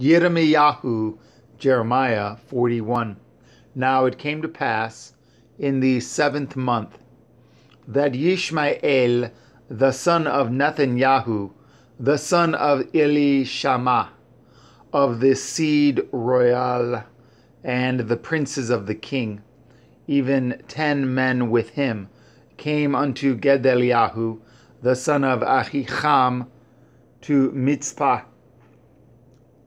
Yirmiyahu, Jeremiah 41. Now it came to pass in the seventh month that Yishmael, the son of Nethanyahu, the son of Elishama, of the seed royal, and the princes of the king, even ten men with him, came unto Gedaliah, the son of Ahicham, to Mitzpah.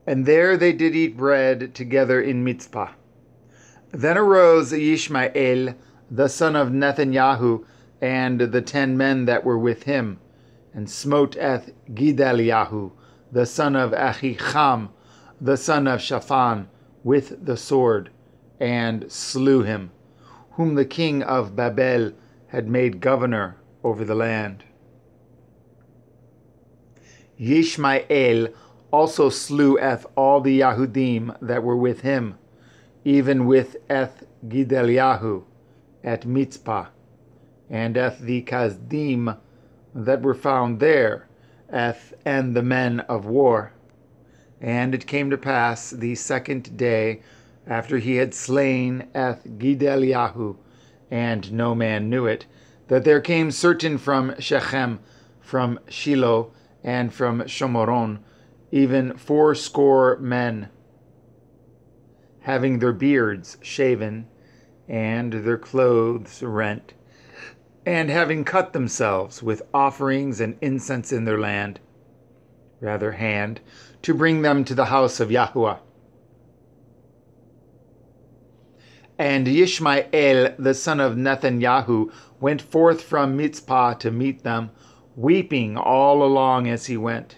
And there they did eat bread together in Mitzpah. Then arose Ishmael, the son of Nethanyahu, and the ten men that were with him, and smote Eth Gedaliah, the son of Ahicham, the son of Shaphan, with the sword, and slew him, whom the king of Babel had made governor over the land. Yishmael also slew Eth all the Yahudim that were with him, even with Eth Gedaliah at Mitzpah, and Eth the Kasdim that were found there, Eth and the men of war. And it came to pass the second day after he had slain Eth Gedaliah, and no man knew it, that there came certain from Shechem, from Shiloh, and from Shomoron, even fourscore men, having their beards shaven, and their clothes rent, and having cut themselves with offerings and incense in their land, rather hand, to bring them to the house of Yahuwah. And Yishmael, the son of Nethanyahu, went forth from Mitzpah to meet them, weeping all along as he went.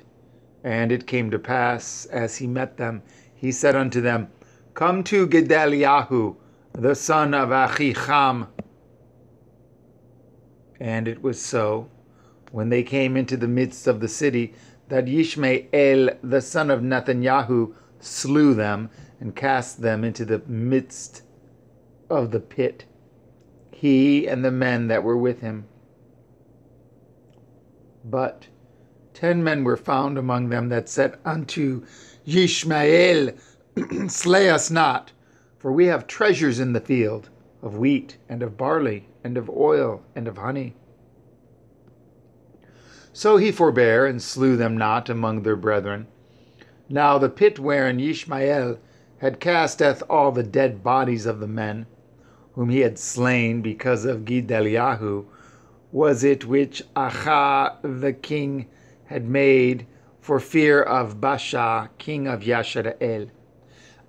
And it came to pass, as he met them, he said unto them, Come to Gedaliah, the son of Achicham. And it was so, when they came into the midst of the city, that Yishmael, the son of Nethanyahu, slew them and cast them into the midst of the pit, he and the men that were with him. But ten men were found among them that said unto Yishmael, Slay us not, for we have treasures in the field of wheat and of barley and of oil and of honey. So he forbare and slew them not among their brethren. Now the pit wherein Ishmael had casteth all the dead bodies of the men, whom he had slain because of Gedaliah, was it which Acha the king had made for fear of Basha, king of Yashara'el.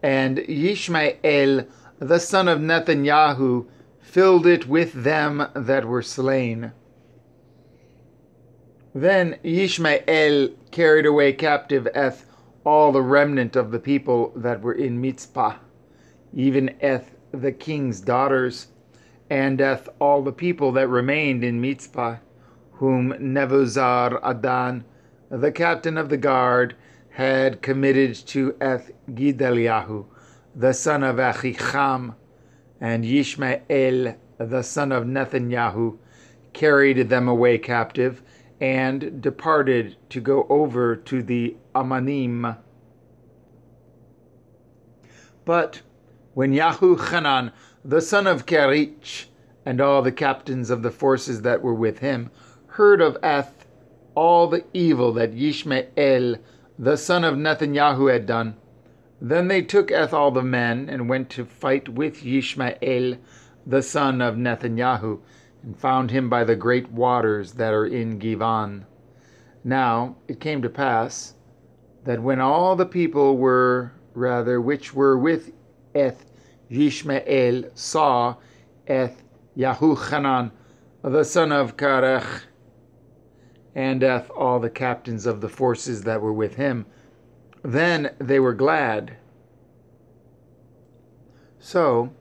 And Yishmael, the son of Nethanyahu, filled it with them that were slain. Then Yishmael carried away captive Eth all the remnant of the people that were in Mitzpah, even Eth the king's daughters, and Eth all the people that remained in Mitzpah, whom Nebuzaradan, the captain of the guard, had committed to Eth Gedaliah, the son of Achicham, and Yishmael, the son of Nethanyahu, carried them away captive and departed to go over to the Amanim. But when Yahuchanan, the son of Kerich, and all the captains of the forces that were with him, heard of Eth all the evil that Yishmael, the son of Nethanyahu, had done, then they took Eth all the men and went to fight with Yishmael, the son of Nethanyahu, and found him by the great waters that are in Givon. Now it came to pass that when all the people were, rather, which were with Eth Yishmael, saw Eth Yahuchanan, the son of Karech, and Eth all the captains of the forces that were with him, then they were glad. So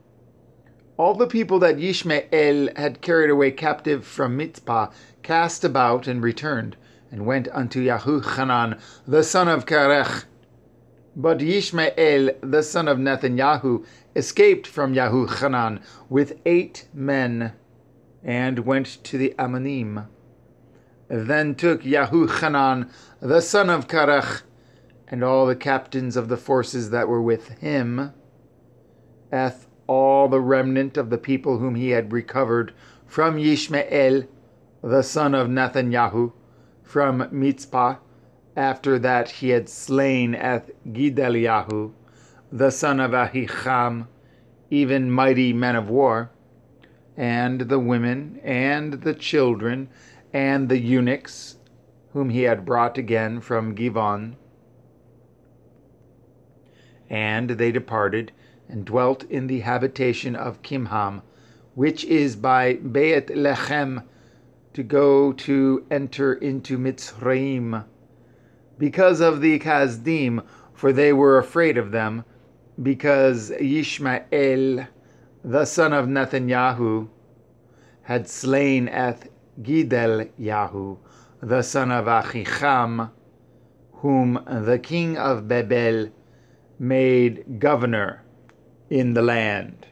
all the people that Yishmael had carried away captive from Mitzpah cast about and returned, and went unto Yahuchanan, the son of Karech. But Yishmael, the son of Nethanyahu, escaped from Yahuchanan with eight men, and went to the Ammonim. Then took Yahuchanan, the son of Karach, and all the captains of the forces that were with him, eth all the remnant of the people whom he had recovered from Yishmael, the son of Nethanyahu, from Mitzpah, after that he had slain eth Gedaliah, the son of Ahicham, even mighty men of war, and the women, and the children, and the eunuchs, whom he had brought again from Givon. And they departed and dwelt in the habitation of Kimham, which is by Beit Lechem, to go to enter into Mitzrayim, because of the Kasdim, for they were afraid of them, because Yishmael, the son of Nethanyahu, had slain Eth Gidel Yahu, the son of Achicham, whom the king of Babel made governor in the land.